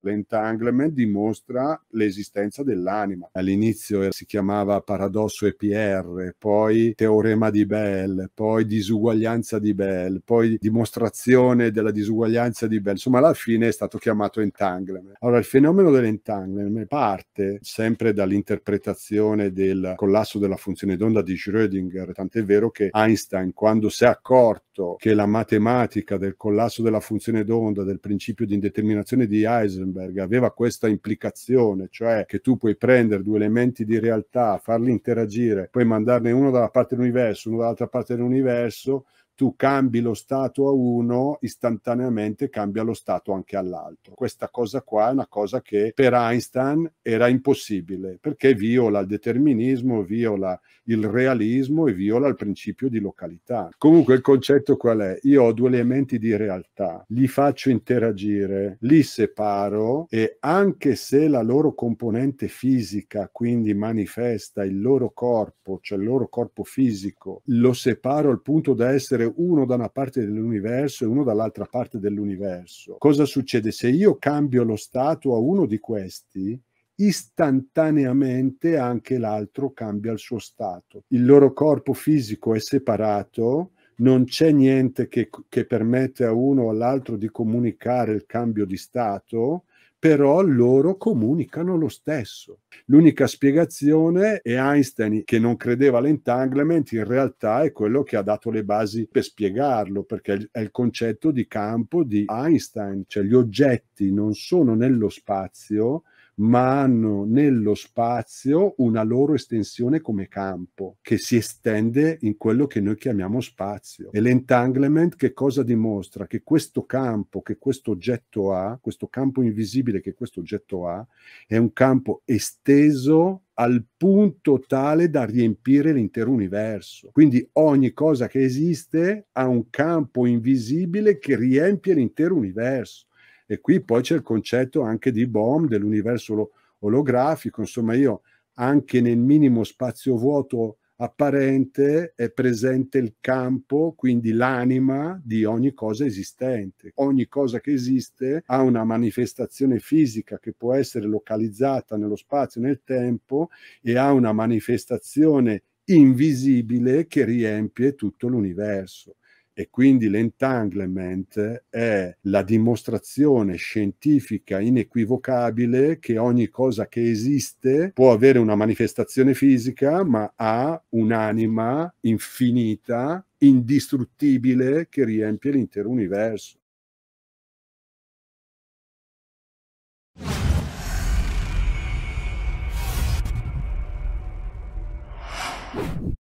L'entanglement dimostra l'esistenza dell'anima. All'inizio si chiamava paradosso EPR, poi teorema di Bell, poi disuguaglianza di Bell, poi dimostrazione della disuguaglianza di Bell. Insomma, alla fine è stato chiamato entanglement. Allora, il fenomeno dell'entanglement parte sempre dall'interpretazione del collasso della funzione d'onda di Schrödinger, tant'è vero che Einstein, quando si è accorto che la matematica del collasso della funzione d'onda, del principio di indeterminazione di Heisenberg, aveva questa implicazione, cioè che tu puoi prendere due elementi di realtà, farli interagire, poi mandarne uno dalla parte dell'universo, uno dall'altra parte dell'universo, tu cambi lo stato a uno, istantaneamente cambia lo stato anche all'altro. Questa cosa qua è una cosa che per Einstein era impossibile perché viola il determinismo, viola il realismo e viola il principio di località. Comunque il concetto qual è? Io ho due elementi di realtà, li faccio interagire, li separo e anche se la loro componente fisica quindi manifesta il loro corpo, cioè il loro corpo fisico, lo separo al punto da essere uno da una parte dell'universo e uno dall'altra parte dell'universo. Cosa succede? Se io cambio lo stato a uno di questi, istantaneamente anche l'altro cambia il suo stato. Il loro corpo fisico è separato, non c'è niente che, che permette a uno o all'altro di comunicare il cambio di stato, però loro comunicano lo stesso. L'unica spiegazione è Einstein che non credeva all'entanglement, in realtà è quello che ha dato le basi per spiegarlo, perché è il concetto di campo di Einstein, cioè gli oggetti non sono nello spazio, ma hanno nello spazio una loro estensione come campo che si estende in quello che noi chiamiamo spazio. E l'entanglement che cosa dimostra? Che questo campo che questo oggetto ha, questo campo invisibile che questo oggetto ha, è un campo esteso al punto tale da riempire l'intero universo. Quindi ogni cosa che esiste ha un campo invisibile che riempie l'intero universo. E qui poi c'è il concetto anche di Bohm, dell'universo olografico, insomma io anche nel minimo spazio vuoto apparente è presente il campo, quindi l'anima di ogni cosa esistente. Ogni cosa che esiste ha una manifestazione fisica che può essere localizzata nello spazio e nel tempo e ha una manifestazione invisibile che riempie tutto l'universo e quindi l'entanglement è la dimostrazione scientifica inequivocabile che ogni cosa che esiste può avere una manifestazione fisica ma ha un'anima infinita, indistruttibile che riempie l'intero universo.